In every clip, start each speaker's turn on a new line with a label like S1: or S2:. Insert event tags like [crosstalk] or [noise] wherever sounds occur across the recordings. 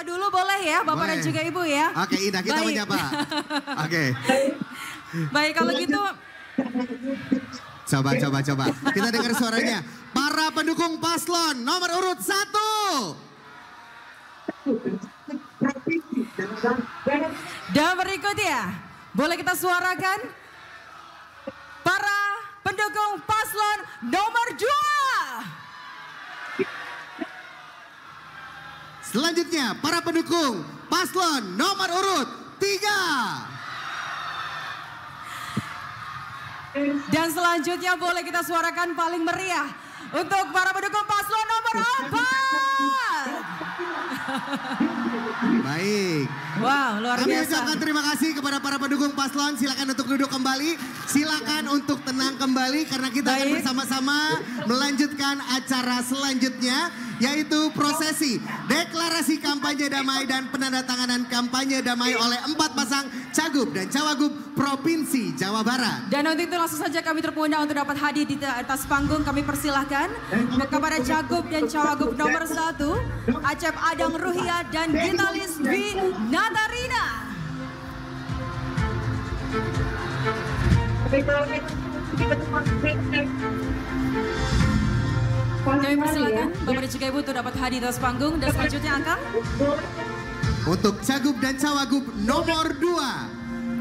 S1: Sapa dulu boleh ya Bapak dan
S2: Boleh.
S1: juga Ibu ya.
S2: Oke, Indah kita
S1: Baik.
S2: menyapa. [laughs] Oke.
S1: Baik kalau gitu
S2: Coba, coba, coba. Kita dengar suaranya. Para pendukung paslon nomor urut satu.
S1: dan berikutnya boleh kita suarakan para pendukung paslon nomor dua.
S2: Selanjutnya, para pendukung paslon nomor urut tiga.
S1: Dan selanjutnya boleh kita suarakan paling meriah untuk para pendukung paslon nomor empat. [laughs]
S2: Baik.
S1: Wow, luar
S2: Kami
S1: biasa.
S2: ucapkan terima kasih kepada para pendukung paslon. Silakan untuk duduk kembali. Silakan untuk tenang kembali karena kita akan
S1: Baik.
S2: bersama-sama melanjutkan acara selanjutnya yaitu prosesi deklarasi kampanye damai dan penandatanganan kampanye damai oleh empat pasang cagup dan cawagup Provinsi Jawa Barat.
S1: Dan untuk itu langsung saja kami terpundang untuk dapat hadir di atas panggung. Kami persilahkan kepada Cagup dan Cawagup nomor satu, Acep Adang Ruhia dan Gitalis Dwi Natarina. Kami persilahkan Bapak dan juga Ibu untuk dapat hadir di atas panggung. Dan selanjutnya Akang.
S2: Untuk cagup dan cawagup nomor dua,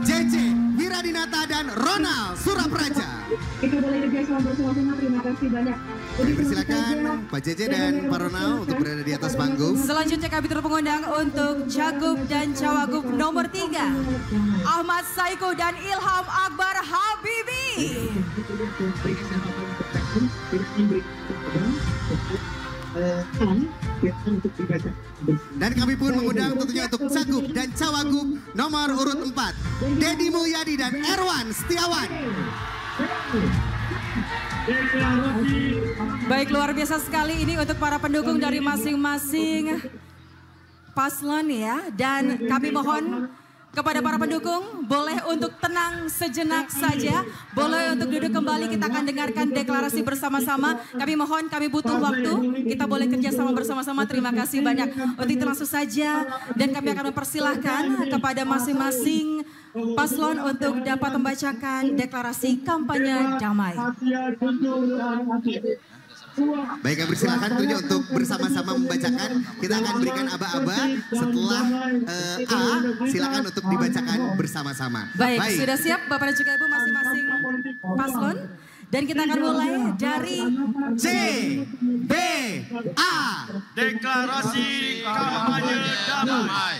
S2: JJ Wiradinata dan Ronald Surapraja.
S3: Itu boleh digeser bersama-sama. Terima kasih banyak. Jadi,
S2: Persilakan Pak JJ dan Pak Ronald untuk berada di atas panggung.
S1: Selanjutnya kami terpengundang untuk Cagup dan Cawagup nomor tiga, Ahmad Saiko dan Ilham Akbar Habibi.
S2: Dan kami pun mengundang tentunya untuk cagup dan cawagup nomor urut 4. Dedi Mulyadi dan Erwan Setiawan.
S1: Baik luar biasa sekali ini untuk para pendukung dari masing-masing paslon ya. Dan kami mohon kepada para pendukung boleh untuk tenang sejenak saja. Boleh untuk duduk kembali kita akan dengarkan deklarasi bersama-sama. Kami mohon kami butuh waktu. Kita boleh kerjasama bersama-sama. Terima kasih banyak. Untuk itu langsung saja dan kami akan mempersilahkan kepada masing-masing paslon untuk dapat membacakan deklarasi kampanye damai.
S2: Baik, kami persilakan tentunya untuk bersama-sama membacakan. Kita akan berikan aba-aba setelah eh, A. Silakan untuk dibacakan bersama-sama.
S1: Baik, sudah siap Bapak dan juga Ibu masing-masing paslon? Dan kita akan mulai dari
S2: C, B, A.
S4: Deklarasi kampanye damai.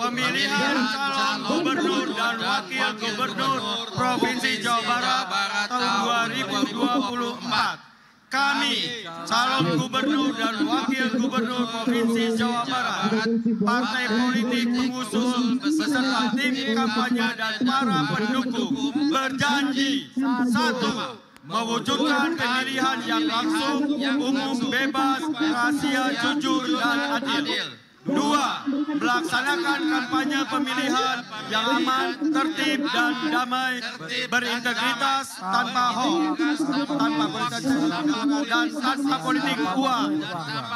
S4: Pemilihan calon gubernur dan wakil gubernur Provinsi Jawa Barat tahun 2024. Kami, calon gubernur dan wakil gubernur Provinsi Jawa Barat, partai politik pengusung beserta tim kampanye dan para pendukung berjanji satu mewujudkan pemilihan yang langsung, umum, bebas, rahasia, jujur, dan adil. Dua, melaksanakan kampanye pemilihan yang aman, tertib, dan damai, berintegritas, tanpa hoax, tanpa politik dan tanpa politik uang.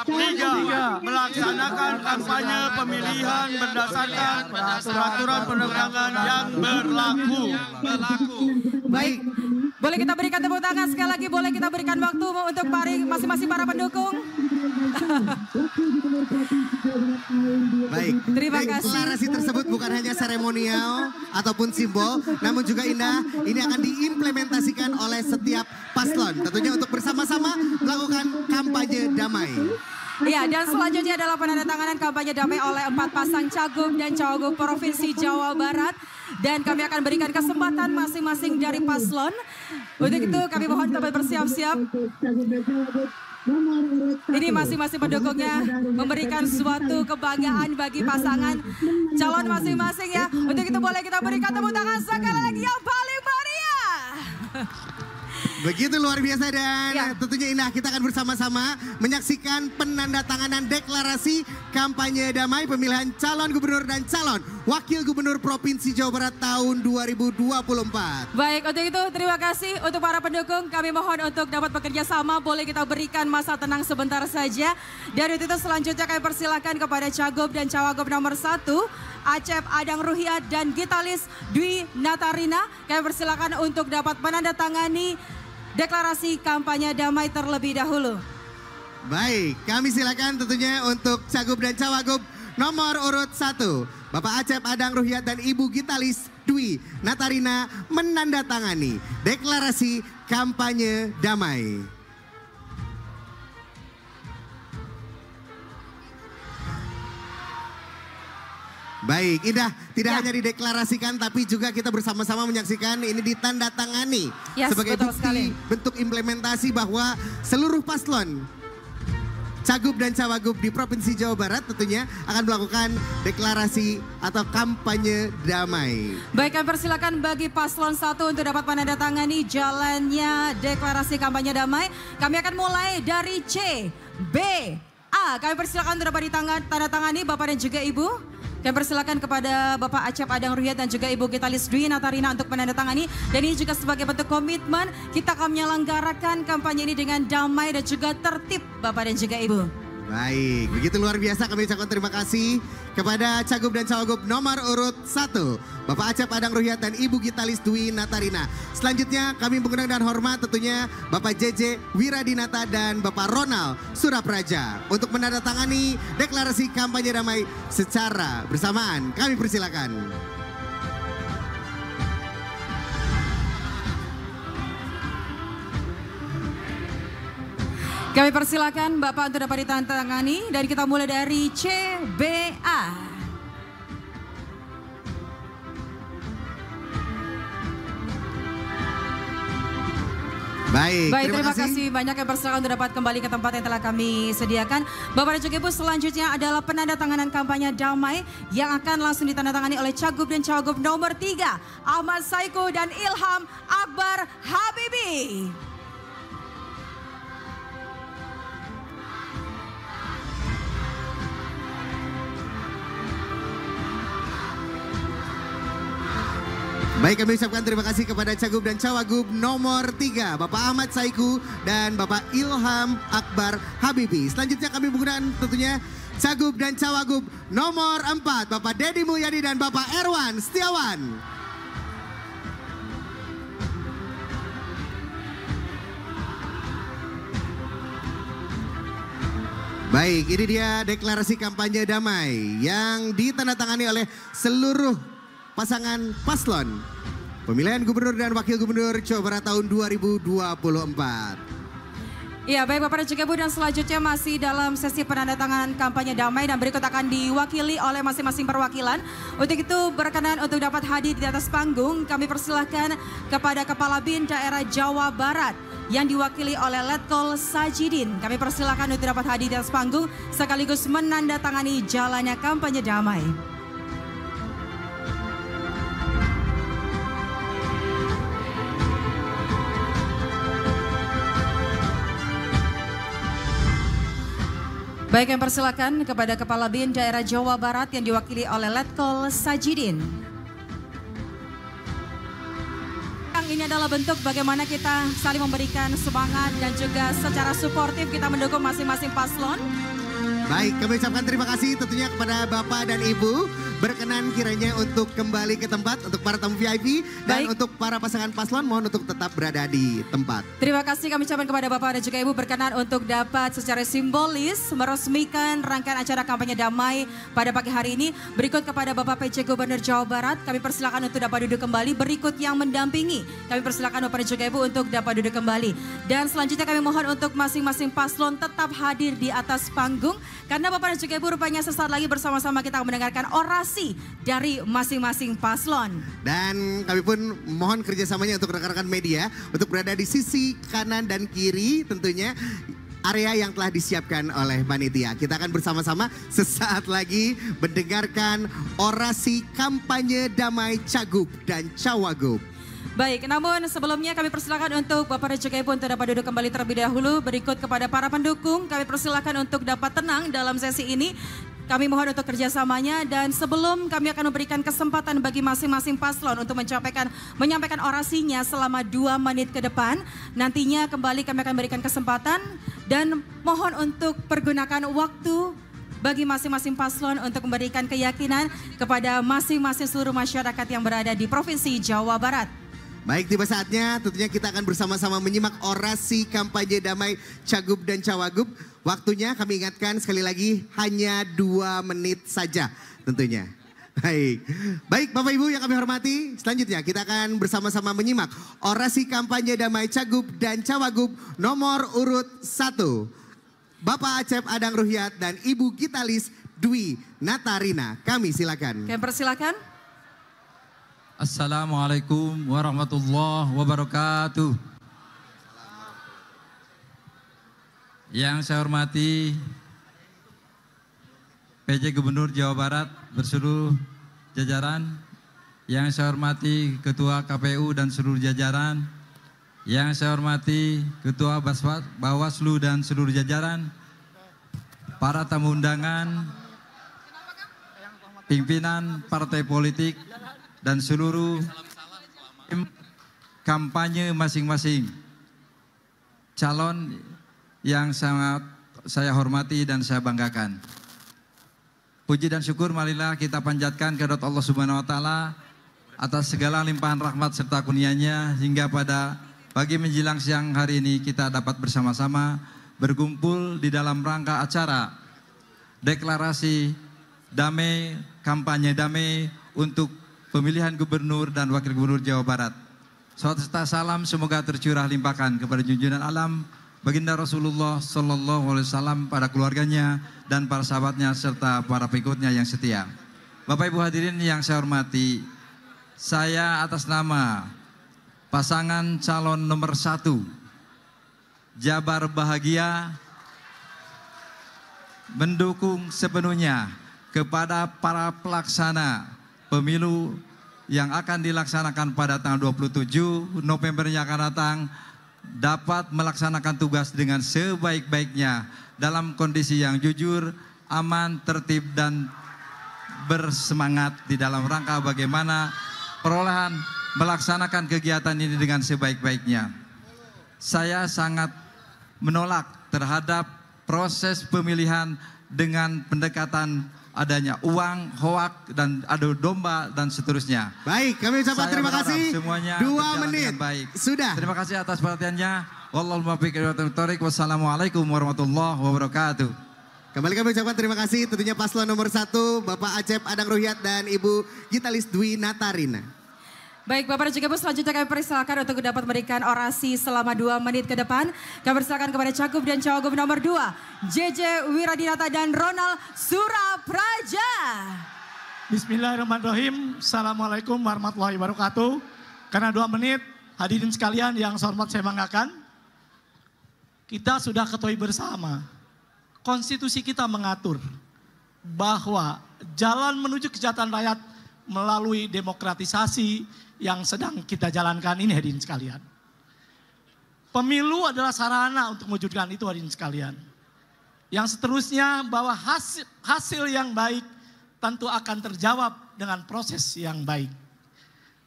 S4: Tiga, melaksanakan kampanye pemilihan berdasarkan peraturan perundangan yang berlaku.
S1: Baik, boleh kita berikan tepuk tangan sekali lagi, boleh kita berikan waktu untuk masing-masing para pendukung.
S2: Baik.
S1: Terima
S2: Baik,
S1: kasih.
S2: Deklarasi tersebut bukan hanya seremonial ataupun simbol, namun juga indah. Ini akan diimplementasikan oleh setiap paslon. Tentunya untuk bersama-sama melakukan kampanye damai.
S1: Ya, dan selanjutnya adalah penandatanganan kampanye damai oleh empat pasang cagup dan cawagup Provinsi Jawa Barat. Dan kami akan berikan kesempatan masing-masing dari paslon. Untuk itu kami mohon dapat bersiap-siap. Ini masing-masing pendukungnya memberikan suatu kebanggaan bagi pasangan calon masing-masing ya. Untuk itu boleh kita berikan tepuk tangan sekali lagi yang paling meriah.
S2: Begitu luar biasa dan
S1: Ya.
S2: tentunya Indah kita akan bersama-sama menyaksikan penandatanganan deklarasi kampanye damai pemilihan calon gubernur dan calon wakil gubernur Provinsi Jawa Barat tahun 2024.
S1: Baik, untuk itu terima kasih untuk para pendukung. Kami mohon untuk dapat bekerja sama. Boleh kita berikan masa tenang sebentar saja. Dan untuk itu selanjutnya kami persilakan kepada Cagup dan Cawagup nomor satu. Acep Adang Ruhiat dan Gitalis Dwi Natarina. Kami persilakan untuk dapat menandatangani deklarasi kampanye damai terlebih dahulu.
S2: Baik, kami silakan tentunya untuk Cagup dan Cawagup nomor urut satu. Bapak Acep Adang Ruhiat dan Ibu Gitalis Dwi Natarina menandatangani deklarasi kampanye damai. Baik, Indah, tidak
S1: Ya.
S2: hanya dideklarasikan tapi juga kita bersama-sama menyaksikan ini ditandatangani
S1: Yes,
S2: sebagai bukti
S1: sekali.
S2: bentuk implementasi bahwa seluruh paslon Cagup dan Cawagup di Provinsi Jawa Barat tentunya akan melakukan deklarasi atau kampanye damai.
S1: Baik, kami persilakan bagi paslon satu untuk dapat menandatangani jalannya deklarasi kampanye damai. Kami akan mulai dari C, B, A. Kami persilakan untuk dapat ditandatangani Bapak dan juga Ibu. Kami persilakan kepada Bapak Acep Adang Ruhiat dan juga Ibu Gitalis Dwi Natarina untuk menandatangani. Dan ini juga sebagai bentuk komitmen kita akan menyelenggarakan kampanye ini dengan damai dan juga tertib Bapak dan juga Ibu.
S2: Baik, begitu luar biasa kami ucapkan terima kasih kepada Cagup dan Cawagup nomor urut 1. Bapak Acep Adang Ruhiat dan Ibu Gitalis Dwi Natarina. Selanjutnya kami mengundang dan hormat tentunya Bapak JJ Wiradinata dan Bapak Ronald Surapraja untuk menandatangani deklarasi kampanye damai secara bersamaan. Kami persilakan.
S1: Kami persilakan Bapak untuk dapat ditandatangani dan kita mulai dari C, B, A.
S2: Baik,
S1: Baik, terima, kasih. banyak yang persilakan untuk dapat kembali ke tempat yang telah kami sediakan. Bapak dan juga Ibu, selanjutnya adalah penandatanganan kampanye damai yang akan langsung ditandatangani oleh Cagup dan Cawagup nomor 3, Ahmad Saiku dan Ilham Akbar Habibi.
S2: Baik kami ucapkan terima kasih kepada Cagup dan Cawagup nomor 3 Bapak Ahmad Saiku dan Bapak Ilham Akbar Habibi. Selanjutnya kami menggunakan tentunya Cagup dan Cawagup nomor 4 Bapak Dedi Mulyadi dan Bapak Erwan Setiawan. Baik, ini dia deklarasi kampanye damai yang ditandatangani oleh seluruh pasangan paslon pemilihan gubernur dan wakil gubernur Jawa Barat tahun 2024.
S1: Ya baik Bapak dan juga Ibu dan selanjutnya masih dalam sesi penandatanganan kampanye damai dan berikut akan diwakili oleh masing-masing perwakilan. Untuk itu berkenan untuk dapat hadir di atas panggung kami persilahkan kepada Kepala BIN daerah Jawa Barat yang diwakili oleh Letkol Sajidin. Kami persilahkan untuk dapat hadir di atas panggung sekaligus menandatangani jalannya kampanye damai. Baik yang persilakan kepada Kepala BIN daerah Jawa Barat yang diwakili oleh Letkol Sajidin. Ini adalah bentuk bagaimana kita saling memberikan semangat dan juga secara suportif kita mendukung masing-masing paslon.
S2: Baik, kami ucapkan terima kasih tentunya kepada Bapak dan Ibu berkenan kiranya untuk kembali ke tempat untuk para tamu VIP dan
S1: Baik.
S2: untuk para pasangan paslon mohon untuk tetap berada di tempat.
S1: Terima kasih kami ucapkan kepada Bapak dan juga Ibu berkenan untuk dapat secara simbolis meresmikan rangkaian acara kampanye damai pada pagi hari ini. Berikut kepada Bapak PJ Gubernur Jawa Barat, kami persilakan untuk dapat duduk kembali. Berikut yang mendampingi, kami persilakan Bapak dan juga Ibu untuk dapat duduk kembali. Dan selanjutnya kami mohon untuk masing-masing paslon tetap hadir di atas panggung. Karena Bapak dan juga Ibu rupanya sesaat lagi bersama-sama kita mendengarkan orasi dari masing-masing paslon.
S2: Dan kami pun mohon kerjasamanya untuk rekan-rekan media untuk berada di sisi kanan dan kiri tentunya area yang telah disiapkan oleh panitia. Kita akan bersama-sama sesaat lagi mendengarkan orasi kampanye damai Cagup dan Cawagup.
S1: Baik, namun sebelumnya kami persilakan untuk Bapak dan juga Ibu dapat duduk kembali terlebih dahulu. Berikut kepada para pendukung, kami persilakan untuk dapat tenang dalam sesi ini. Kami mohon untuk kerjasamanya dan sebelum kami akan memberikan kesempatan bagi masing-masing paslon untuk menyampaikan menyampaikan orasinya selama dua menit ke depan. Nantinya kembali kami akan berikan kesempatan dan mohon untuk pergunakan waktu bagi masing-masing paslon untuk memberikan keyakinan kepada masing-masing seluruh masyarakat yang berada di Provinsi Jawa Barat.
S2: Baik, tiba saatnya tentunya kita akan bersama-sama menyimak orasi kampanye damai Cagup dan Cawagup. Waktunya kami ingatkan sekali lagi hanya dua menit saja tentunya. Baik, baik Bapak Ibu yang kami hormati, selanjutnya kita akan bersama-sama menyimak orasi kampanye damai Cagup dan Cawagup nomor urut satu. Bapak Acep Adang Ruhyat dan Ibu Gitalis Dwi Natarina. Kami silakan.
S1: Kami persilakan.
S5: Assalamualaikum warahmatullahi wabarakatuh. Yang saya hormati PJ Gubernur Jawa Barat berseluruh jajaran, yang saya hormati Ketua KPU dan seluruh jajaran, yang saya hormati Ketua Bawaslu dan seluruh jajaran, para tamu undangan, pimpinan partai politik, dan seluruh tim kampanye masing-masing calon yang sangat saya hormati dan saya banggakan. Puji dan syukur marilah kita panjatkan kepada Allah Subhanahu wa taala atas segala limpahan rahmat serta kurnianya hingga pada pagi menjelang siang hari ini kita dapat bersama-sama berkumpul di dalam rangka acara deklarasi damai kampanye damai untuk pemilihan gubernur dan wakil gubernur Jawa Barat. Suatu salam semoga tercurah limpahkan kepada junjungan alam baginda Rasulullah Sallallahu Alaihi Wasallam pada keluarganya dan para sahabatnya serta para pengikutnya yang setia. Bapak Ibu hadirin yang saya hormati, saya atas nama pasangan calon nomor satu Jabar Bahagia mendukung sepenuhnya kepada para pelaksana pemilu yang akan dilaksanakan pada tanggal 27 November yang akan datang dapat melaksanakan tugas dengan sebaik-baiknya dalam kondisi yang jujur, aman, tertib dan bersemangat di dalam rangka bagaimana perolehan melaksanakan kegiatan ini dengan sebaik-baiknya. Saya sangat menolak terhadap proses pemilihan dengan pendekatan adanya uang, hoak dan adu domba dan seterusnya.
S2: Baik, kami ucapkan terima kasih.
S5: Semuanya
S2: Dua menit.
S5: Baik.
S2: Sudah.
S5: Terima kasih atas perhatiannya. Wassalamualaikum warahmatullahi wabarakatuh.
S2: Kembali kami ucapkan terima kasih tentunya paslon nomor satu Bapak Acep Adang Ruhyat dan Ibu Gitalis Dwi Natarina.
S1: Baik Bapak dan juga Ibu selanjutnya kami persilakan untuk dapat memberikan orasi selama dua menit ke depan. Kami persilakan kepada Cakup dan Cawagup nomor dua, JJ Wiradinata dan Ronald Surapraja.
S6: Bismillahirrahmanirrahim. Assalamualaikum warahmatullahi wabarakatuh. Karena dua menit, hadirin sekalian yang saya hormat saya banggakan. Kita sudah ketahui bersama, konstitusi kita mengatur bahwa jalan menuju kesejahteraan rakyat melalui demokratisasi yang sedang kita jalankan ini hadirin sekalian. Pemilu adalah sarana untuk mewujudkan itu hadirin sekalian. Yang seterusnya bahwa hasil, hasil yang baik tentu akan terjawab dengan proses yang baik.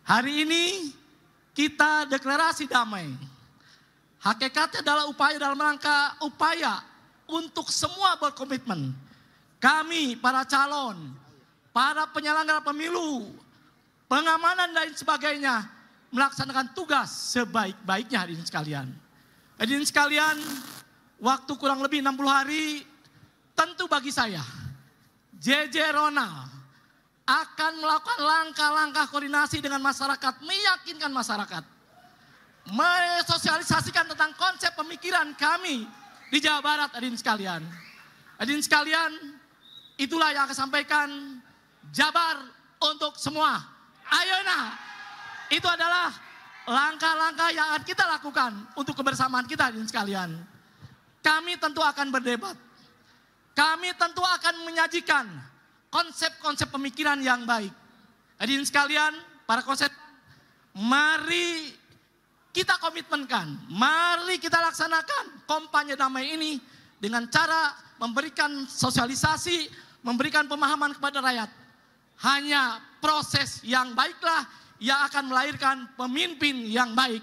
S6: Hari ini kita deklarasi damai. Hakikatnya adalah upaya dalam rangka upaya untuk semua berkomitmen. Kami para calon, para penyelenggara pemilu, pengamanan dan sebagainya melaksanakan tugas sebaik-baiknya hadirin sekalian. Hadirin sekalian, waktu kurang lebih 60 hari tentu bagi saya JJ Ronald akan melakukan langkah-langkah koordinasi dengan masyarakat, meyakinkan masyarakat, mensosialisasikan tentang konsep pemikiran kami di Jawa Barat, hadirin sekalian. Hadirin sekalian, itulah yang akan sampaikan Jabar untuk semua. Ayo nah, itu adalah langkah-langkah yang akan kita lakukan untuk kebersamaan kita sekalian. Kami tentu akan berdebat. Kami tentu akan menyajikan konsep-konsep pemikiran yang baik. Hadirin sekalian, para konsep mari kita komitmenkan, mari kita laksanakan kampanye damai ini dengan cara memberikan sosialisasi, memberikan pemahaman kepada rakyat. Hanya proses yang baiklah yang akan melahirkan pemimpin yang baik.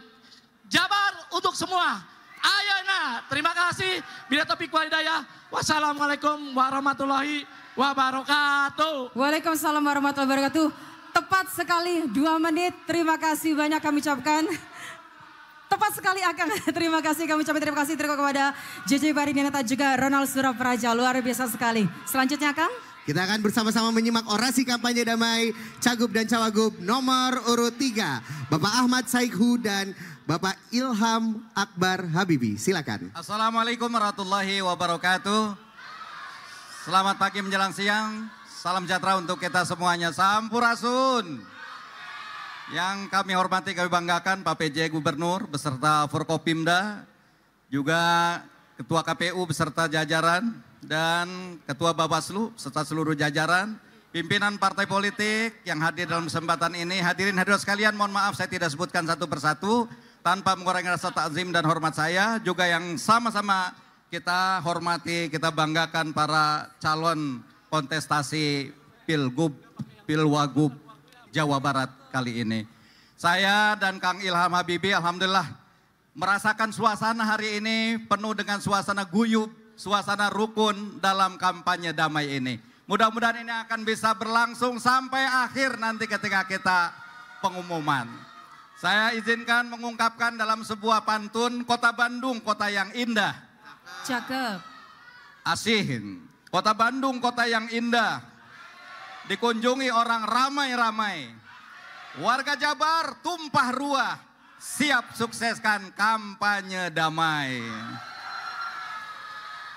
S6: Jabar untuk semua. Ayana, terima kasih. Bila topik walidayah. Wassalamualaikum warahmatullahi wabarakatuh.
S1: Waalaikumsalam warahmatullahi wabarakatuh. Tepat sekali dua menit. Terima kasih banyak kami ucapkan. Tepat sekali Akang. [laughs] Terima kasih kami ucapkan terima kasih terima kepada JJ Barinata juga Ronald Surapraja. Luar biasa sekali. Selanjutnya Kang.
S2: Kita akan bersama-sama menyimak orasi kampanye damai Cagup dan Cawagup nomor urut 3. Bapak Ahmad Saikhu dan Bapak Ilham Akbar Habibi. Silakan.
S7: Assalamualaikum warahmatullahi wabarakatuh. Selamat pagi menjelang siang. Salam sejahtera untuk kita semuanya. Sampurasun. Yang kami hormati, kami banggakan Pak PJ Gubernur beserta Forkopimda, juga Ketua KPU beserta jajaran, dan Ketua Bawaslu serta seluruh jajaran, pimpinan partai politik yang hadir dalam kesempatan ini. Hadirin hadirat sekalian, mohon maaf saya tidak sebutkan satu persatu tanpa mengurangi rasa takzim dan hormat saya, juga yang sama-sama kita hormati, kita banggakan para calon kontestasi Pilgub, Pilwagub Jawa Barat kali ini. Saya dan Kang Ilham Habibi alhamdulillah merasakan suasana hari ini penuh dengan suasana guyub, suasana rukun dalam kampanye damai ini. Mudah-mudahan ini akan bisa berlangsung sampai akhir nanti ketika kita pengumuman. Saya izinkan mengungkapkan dalam sebuah pantun kota Bandung, kota yang indah.
S1: Cakep.
S7: Asihin. Kota Bandung, kota yang indah. Dikunjungi orang ramai-ramai. Warga Jabar tumpah ruah. Siap sukseskan kampanye damai.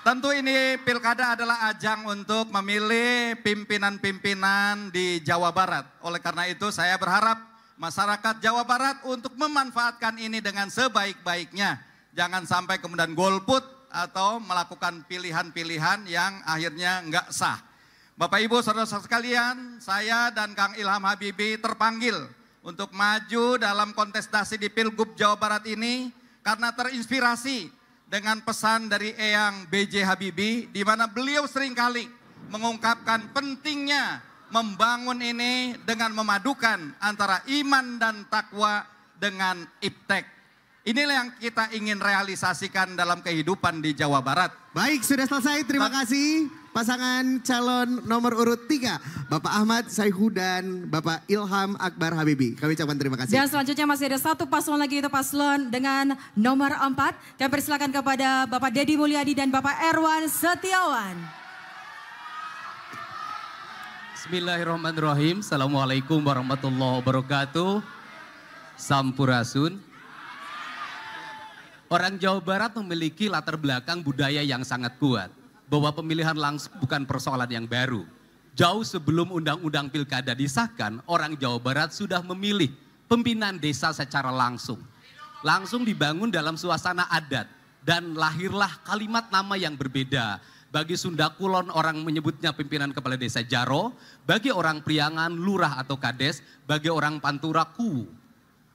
S7: Tentu ini pilkada adalah ajang untuk memilih pimpinan-pimpinan di Jawa Barat. Oleh karena itu saya berharap masyarakat Jawa Barat untuk memanfaatkan ini dengan sebaik-baiknya. Jangan sampai kemudian golput atau melakukan pilihan-pilihan yang akhirnya enggak sah. Bapak Ibu saudara-saudara sekalian, saya dan Kang Ilham Habibi terpanggil untuk maju dalam kontestasi di Pilgub Jawa Barat ini karena terinspirasi dengan pesan dari Eyang BJ Habibie di mana beliau sering kali mengungkapkan pentingnya membangun ini dengan memadukan antara iman dan takwa dengan iptek. Inilah yang kita ingin realisasikan dalam kehidupan di Jawa Barat.
S2: Baik, sudah selesai. Terima kasih pasangan calon nomor urut 3. Bapak Ahmad Saihu dan Bapak Ilham Akbar Habibi. Kami ucapkan terima kasih.
S1: Dan selanjutnya masih ada satu paslon lagi itu paslon dengan nomor 4. Kami persilakan kepada Bapak Dedi Mulyadi dan Bapak Erwan Setiawan.
S8: Bismillahirrahmanirrahim. Assalamualaikum warahmatullahi wabarakatuh. Sampurasun. Orang Jawa Barat memiliki latar belakang budaya yang sangat kuat. Bahwa pemilihan langsung bukan persoalan yang baru. Jauh sebelum undang-undang pilkada disahkan, orang Jawa Barat sudah memilih pimpinan desa secara langsung. Langsung dibangun dalam suasana adat. Dan lahirlah kalimat nama yang berbeda. Bagi Sunda Kulon orang menyebutnya pimpinan kepala desa Jaro. Bagi orang Priangan, Lurah atau Kades. Bagi orang Pantura, Ku.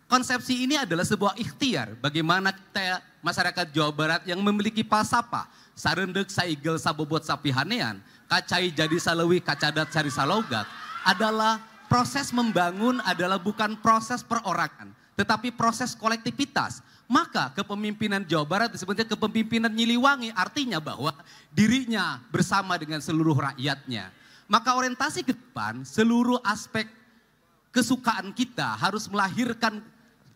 S8: Konsepsi ini adalah sebuah ikhtiar bagaimana kita masyarakat Jawa Barat yang memiliki pasapa, sarendek, saigel, sabobot, sapihanean, kacai jadi salewi, kacadat, cari salogak, adalah proses membangun adalah bukan proses perorangan, tetapi proses kolektivitas. Maka kepemimpinan Jawa Barat disebutnya kepemimpinan Nyiliwangi artinya bahwa dirinya bersama dengan seluruh rakyatnya. Maka orientasi ke depan seluruh aspek kesukaan kita harus melahirkan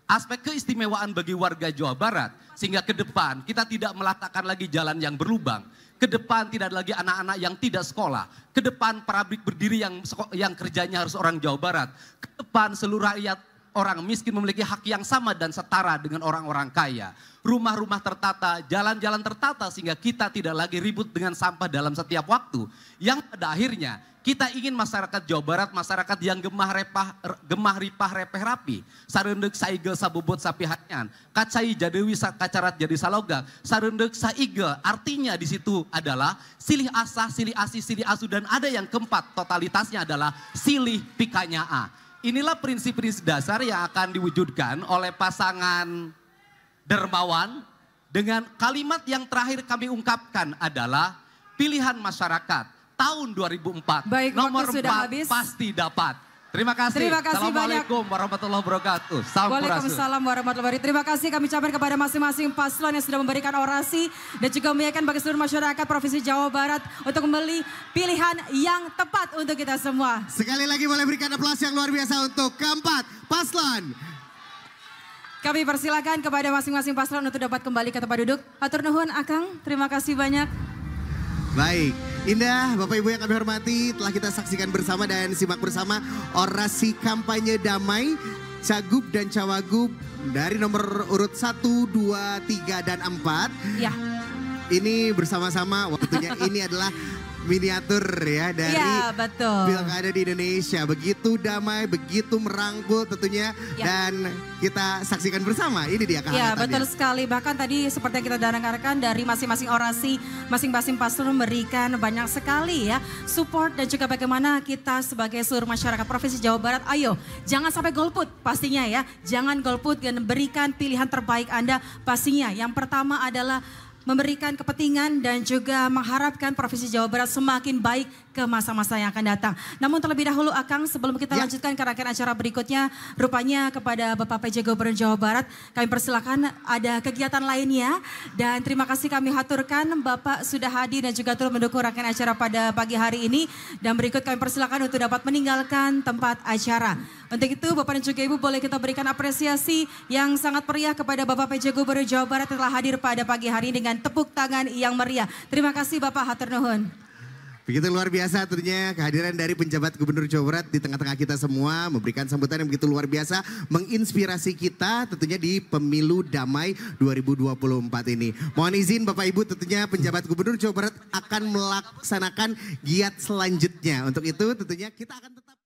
S8: aspek keistimewaan bagi warga Jawa Barat. Sehingga ke depan kita tidak meletakkan lagi jalan yang berlubang. Ke depan tidak ada lagi anak-anak yang tidak sekolah. Ke depan pabrik berdiri yang yang kerjanya harus orang Jawa Barat. Ke depan seluruh rakyat orang miskin memiliki hak yang sama dan setara dengan orang-orang kaya. Rumah-rumah tertata, jalan-jalan tertata sehingga kita tidak lagi ribut dengan sampah dalam setiap waktu. Yang pada akhirnya kita ingin masyarakat Jawa Barat, masyarakat yang gemah repah, gemah ripah repeh rapi. Sarendek saigel sabobot sapi hanyan. Kacai jadewi kacarat jadi saloga. Sarendek saigel artinya di situ adalah silih asah, silih asih, silih asu. Dan ada yang keempat totalitasnya adalah silih pikanya a. inilah prinsip-prinsip dasar yang akan diwujudkan oleh pasangan dermawan dengan kalimat yang terakhir kami ungkapkan adalah pilihan masyarakat tahun 2004
S1: Baik,
S8: nomor
S1: waktu sudah
S8: 4
S1: habis.
S8: pasti dapat. Terima kasih.
S1: Terima kasih banyak.
S8: Assalamualaikum warahmatullahi wabarakatuh. Salam
S1: Waalaikumsalam warahmatullahi wabarakatuh. Terima kasih kami ucapkan kepada masing-masing paslon yang sudah memberikan orasi dan juga mengingatkan bagi seluruh masyarakat Provinsi Jawa Barat untuk membeli pilihan yang tepat untuk kita semua.
S2: Sekali lagi boleh berikan aplaus yang luar biasa untuk keempat paslon.
S1: Kami persilakan kepada masing-masing paslon untuk dapat kembali ke tempat duduk. Atur nuhun Akang, terima kasih banyak.
S2: Baik, Indah, Bapak Ibu yang kami hormati, telah kita saksikan bersama dan simak bersama orasi kampanye damai Cagup dan Cawagup dari nomor urut 1, 2, 3, dan 4.
S1: Ya,
S2: Ini bersama-sama, waktunya [laughs] ini adalah miniatur ya dari
S1: ya betul.
S2: Pilkada di Indonesia. Begitu damai, begitu merangkul tentunya.
S1: Ya.
S2: Dan kita saksikan bersama, ini dia
S1: Ya
S2: kehangatannya.
S1: betul sekali. Bahkan tadi seperti yang kita dengarkan dari masing-masing orasi, masing-masing paslon memberikan banyak sekali ya support dan juga bagaimana kita sebagai seluruh masyarakat Provinsi Jawa Barat, ayo jangan sampai golput pastinya ya. Jangan golput dan berikan pilihan terbaik Anda pastinya. Yang pertama adalah memberikan kepentingan dan juga mengharapkan Provinsi Jawa Barat semakin baik ke masa-masa yang akan datang. Namun terlebih dahulu Akang sebelum kita
S2: Ya.
S1: lanjutkan ke rangkaian acara berikutnya rupanya kepada Bapak PJ Gubernur Jawa Barat kami persilakan ada kegiatan lainnya dan terima kasih kami haturkan Bapak sudah hadir dan juga turut mendukung rangkaian acara pada pagi hari ini dan berikut kami persilakan untuk dapat meninggalkan tempat acara. Untuk itu Bapak dan juga Ibu boleh kita berikan apresiasi yang sangat meriah kepada Bapak PJ Gubernur Jawa Barat yang telah hadir pada pagi hari ini dengan tepuk tangan yang meriah. Terima kasih Bapak hatur nuhun.
S2: Begitu luar biasa tentunya kehadiran dari penjabat Gubernur Jawa Barat di tengah-tengah kita semua memberikan sambutan yang begitu luar biasa menginspirasi kita tentunya di Pemilu Damai 2024 ini. Mohon izin Bapak Ibu tentunya penjabat Gubernur Jawa Barat akan melaksanakan giat selanjutnya. Untuk itu tentunya kita akan tetap